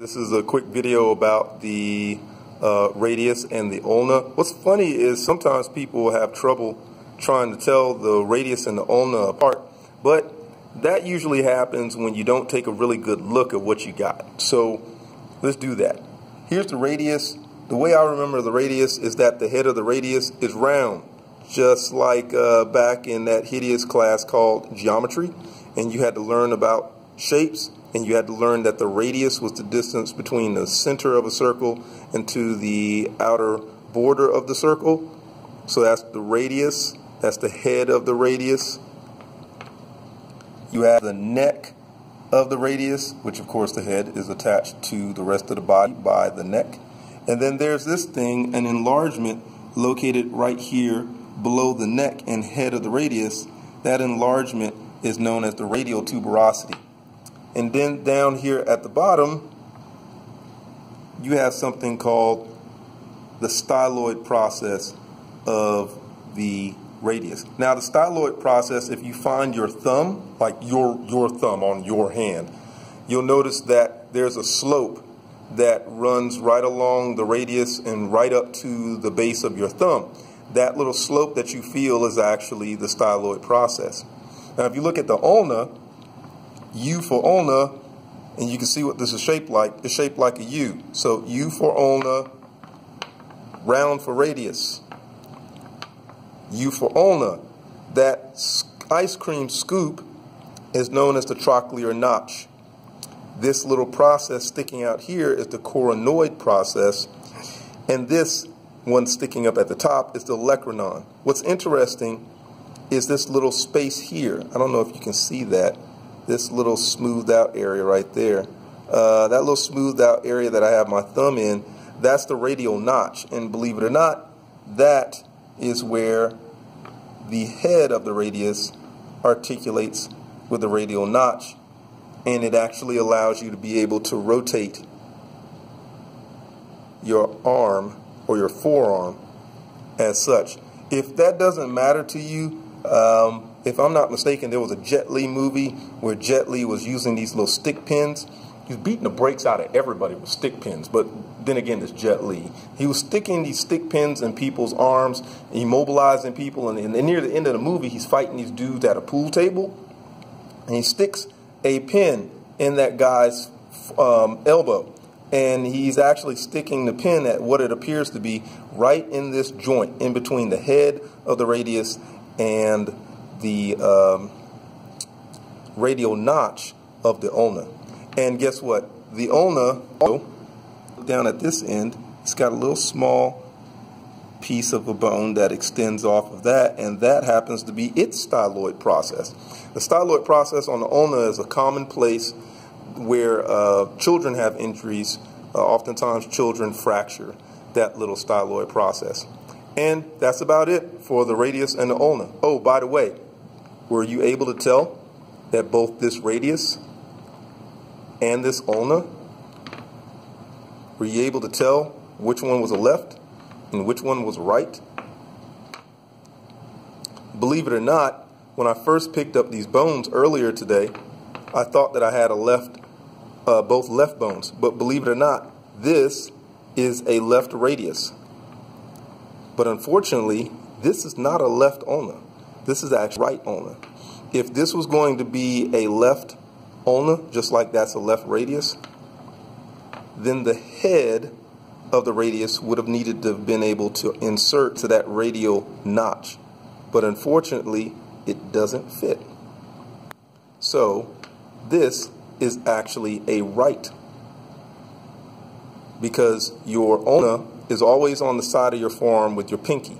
This is a quick video about the uh, radius and the ulna. What's funny is sometimes people have trouble trying to tell the radius and the ulna apart, but that usually happens when you don't take a really good look at what you got. So let's do that. Here's the radius. The way I remember the radius is that the head of the radius is round, just like uh, back in that hideous class called geometry, and you had to learn about shapes and you had to learn that the radius was the distance between the center of a circle and to the outer border of the circle. So that's the radius, that's the head of the radius. You have the neck of the radius, which of course the head is attached to the rest of the body by the neck. And then there's this thing, an enlargement located right here below the neck and head of the radius. That enlargement is known as the radial tuberosity. And then down here at the bottom, you have something called the styloid process of the radius. Now the styloid process, if you find your thumb, like your, your thumb on your hand, you'll notice that there's a slope that runs right along the radius and right up to the base of your thumb. That little slope that you feel is actually the styloid process. Now if you look at the ulna, U for ulna, and you can see what this is shaped like. It's shaped like a U. So U for ulna, round for radius. U for ulna. That ice cream scoop is known as the trochlear notch. This little process sticking out here is the coronoid process, and this one sticking up at the top is the olecranon. What's interesting is this little space here. I don't know if you can see that this little smoothed out area right there. Uh, that little smoothed out area that I have my thumb in, that's the radial notch. And believe it or not, that is where the head of the radius articulates with the radial notch. And it actually allows you to be able to rotate your arm or your forearm as such. If that doesn't matter to you, um, if I'm not mistaken, there was a Jet Li movie where Jet Li was using these little stick pins. He was beating the brakes out of everybody with stick pins, but then again, it's Jet Li. He was sticking these stick pins in people's arms, immobilizing people, and, and near the end of the movie, he's fighting these dudes at a pool table, and he sticks a pin in that guy's um, elbow, and he's actually sticking the pin at what it appears to be right in this joint, in between the head of the radius and the um, radial notch of the ulna. And guess what? The ulna, down at this end, it's got a little small piece of a bone that extends off of that, and that happens to be its styloid process. The styloid process on the ulna is a common place where uh, children have injuries. Uh, oftentimes, children fracture that little styloid process. And that's about it for the radius and the ulna. Oh, by the way, were you able to tell that both this radius and this ulna, were you able to tell which one was a left and which one was right? Believe it or not, when I first picked up these bones earlier today, I thought that I had a left, uh, both left bones. But believe it or not, this is a left radius. But unfortunately, this is not a left ulna. This is actually right ulna. If this was going to be a left ulna, just like that's a left radius, then the head of the radius would have needed to have been able to insert to that radial notch. But unfortunately, it doesn't fit. So this is actually a right because your ulna is always on the side of your forearm with your pinky.